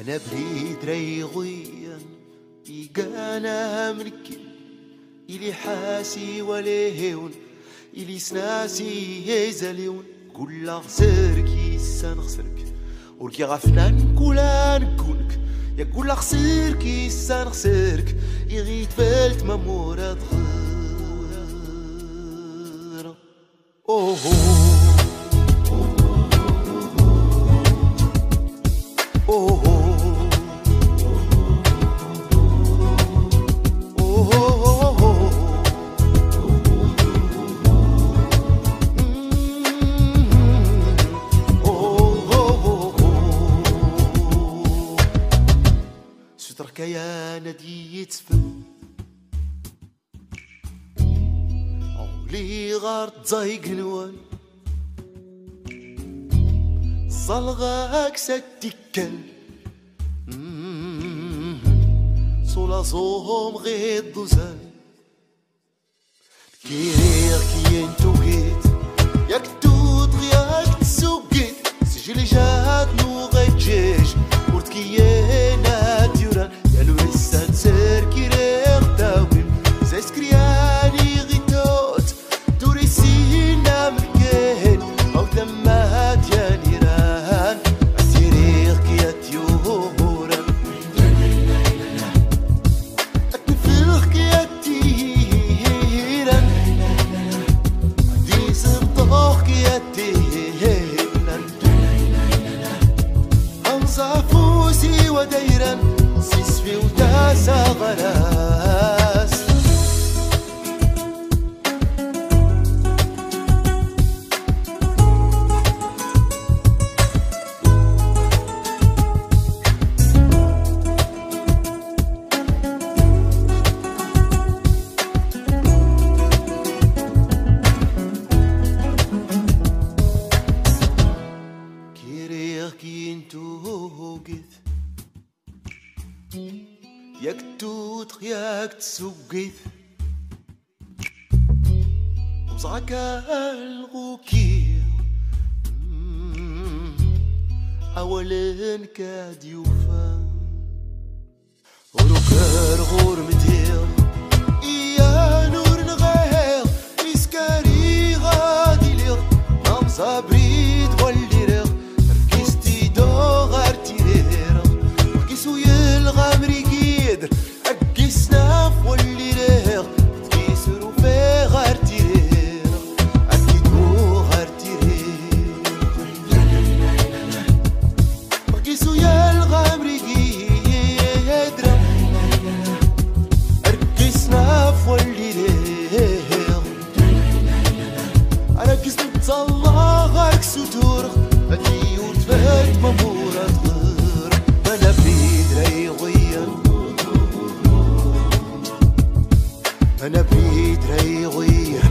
أنا بريد ريغويا يقانا منكي إلي حاسي وليهون إلي سناسي يزاليون كل غسرك يسان خسرك ولكي غفنان كولا نكونك يا كل خسرك يسان خسرك يغيت فلت ممورة غير أوه أوه سترك يا ندي يتفل لي غار تزايق نوال. صلغاك ستكل صولا صوهم غير دوزان كيرير كي انتو وديرا سيسفي وتاسا غراس كيريغ كي انتو قيت ياك توت ياك تسوقيت. وزعك الغوكير أولا كاد يوفى. ونكر غور مدير. الستور فدي وتفات مبورة تغير بلا بيد ريغيا أنا بيد ريغيا